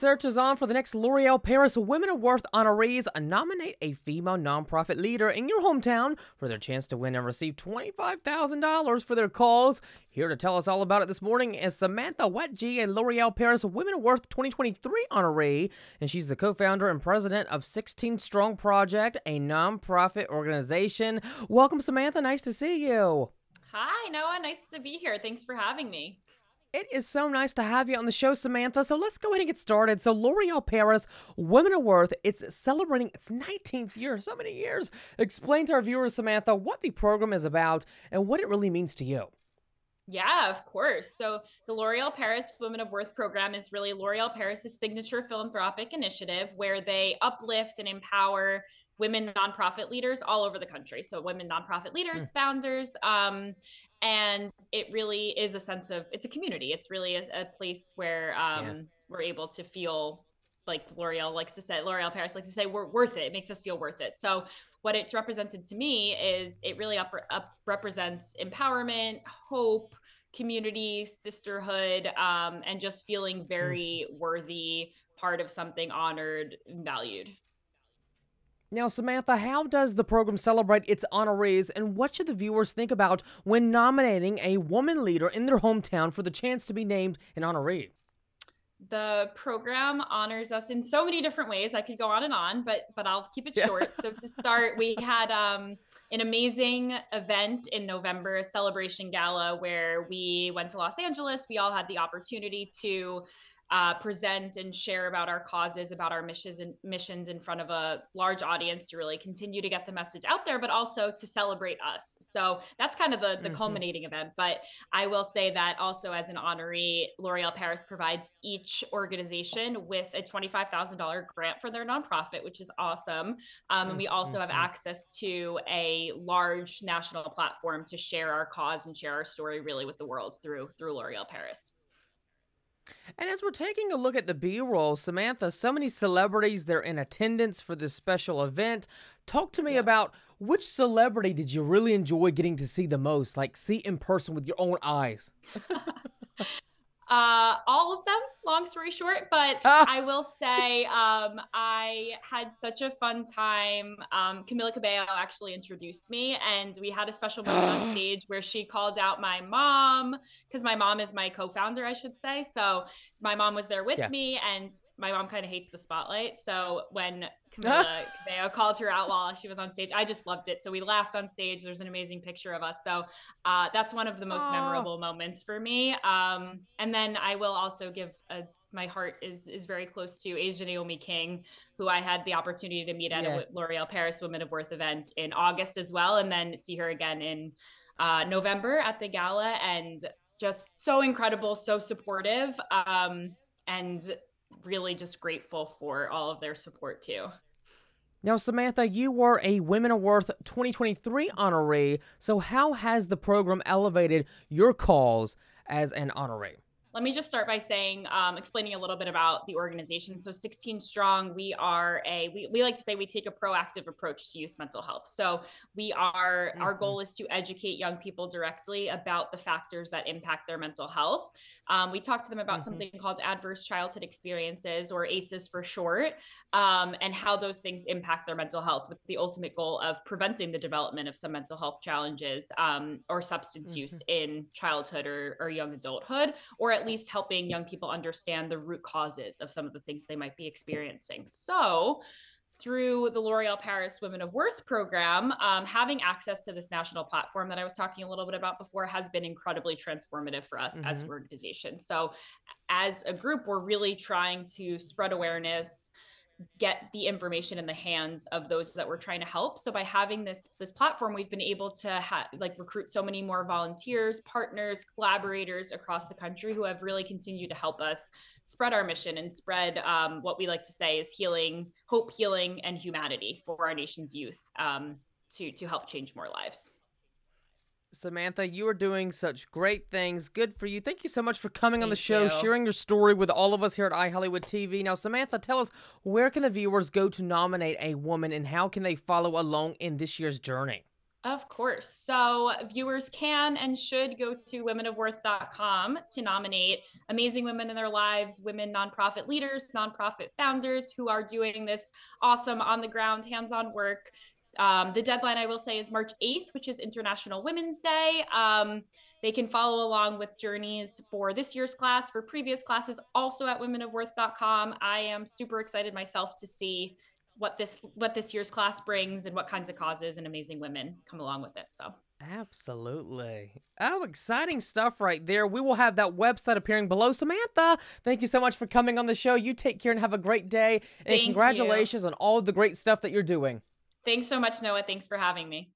search is on for the next L'Oreal Paris Women of Worth honorees. Nominate a female nonprofit leader in your hometown for their chance to win and receive $25,000 for their cause. Here to tell us all about it this morning is Samantha Wettje, a L'Oreal Paris Women of Worth 2023 honoree, and she's the co-founder and president of 16 Strong Project, a nonprofit organization. Welcome, Samantha. Nice to see you. Hi, Noah. Nice to be here. Thanks for having me. It is so nice to have you on the show, Samantha. So let's go ahead and get started. So, L'Oreal Paris Women of Worth, it's celebrating its 19th year, so many years. Explain to our viewers, Samantha, what the program is about and what it really means to you. Yeah, of course. So the L'Oreal Paris Women of Worth program is really L'Oreal Paris's signature philanthropic initiative where they uplift and empower women nonprofit leaders all over the country. So women nonprofit leaders, mm. founders, um, and it really is a sense of it's a community. It's really a, a place where um, yeah. we're able to feel like L'Oreal likes to say, L'Oreal Paris likes to say, we're worth it. It makes us feel worth it. So what it's represented to me is it really up, up represents empowerment, hope, community, sisterhood, um, and just feeling very mm. worthy, part of something honored valued. Now, Samantha, how does the program celebrate its honorees, and what should the viewers think about when nominating a woman leader in their hometown for the chance to be named an honoree? The program honors us in so many different ways. I could go on and on, but but I'll keep it short. so to start, we had um, an amazing event in November, a celebration gala where we went to Los Angeles. We all had the opportunity to uh, present and share about our causes, about our missions and missions in front of a large audience to really continue to get the message out there, but also to celebrate us. So that's kind of the, the mm-hmm. culminating event. But I will say that also as an honoree, L'Oreal Paris provides each organization with a $25,000 grant for their nonprofit, which is awesome. Um, and we also have mm-hmm. access to a large national platform to share our cause and share our story really with the world through through L'Oreal Paris. And as we're taking a look at the B roll, Samantha, so many celebrities they're in attendance for this special event. Talk to me yeah. about which celebrity did you really enjoy getting to see the most, like see in person with your own eyes? uh, all of them, long story short. But I will say um, I had such a fun time. Um, Camila Cabello actually introduced me, and we had a special moment on stage where she called out my mom because my mom is my co-founder, I should say. So my mom was there with yeah. me, and my mom kind of hates the spotlight. So when Camila Cabello called her out while she was on stage, I just loved it. So we laughed on stage. There's an amazing picture of us. So uh, that's one of the most memorable moments for me. Um, and then I will also give a my heart is is very close to Aja Naomi King, who I had the opportunity to meet at yeah. a L'Oreal Paris Women of Worth event in August as well, and then see her again in uh, November at the gala. And just so incredible, so supportive, um, and really just grateful for all of their support too. Now, Samantha, you were a Women of Worth 2023 honoree. So, how has the program elevated your cause as an honoree? Let me just start by saying um, explaining a little bit about the organization so 16 strong we are a we, we like to say we take a proactive approach to youth mental health so we are mm-hmm. our goal is to educate young people directly about the factors that impact their mental health um, we talk to them about mm-hmm. something called adverse childhood experiences or aces for short um, and how those things impact their mental health with the ultimate goal of preventing the development of some mental health challenges um, or substance mm-hmm. use in childhood or, or young adulthood or at least helping young people understand the root causes of some of the things they might be experiencing. So, through the L'Oreal Paris Women of Worth program, um, having access to this national platform that I was talking a little bit about before has been incredibly transformative for us mm-hmm. as an organization. So, as a group, we're really trying to spread awareness, get the information in the hands of those that we're trying to help. So by having this this platform we've been able to ha- like recruit so many more volunteers partners collaborators across the country who have really continued to help us spread our mission and spread um, what we like to say is healing hope healing and humanity for our nation's youth um, to to help change more lives Samantha, you are doing such great things. Good for you. Thank you so much for coming Thank on the show, you. sharing your story with all of us here at iHollywood TV. Now, Samantha, tell us where can the viewers go to nominate a woman and how can they follow along in this year's journey? Of course. So viewers can and should go to womenofworth.com to nominate amazing women in their lives, women nonprofit leaders, nonprofit founders who are doing this awesome on the ground, hands on work. Um, the deadline, I will say, is March 8th, which is International Women's Day. Um, they can follow along with journeys for this year's class, for previous classes, also at womenofworth.com. I am super excited myself to see what this what this year's class brings and what kinds of causes and amazing women come along with it. So Absolutely. Oh, exciting stuff right there. We will have that website appearing below. Samantha, thank you so much for coming on the show. You take care and have a great day. And Thank congratulations you. on all of the great stuff that you're doing. Thanks so much, Noah. Thanks for having me.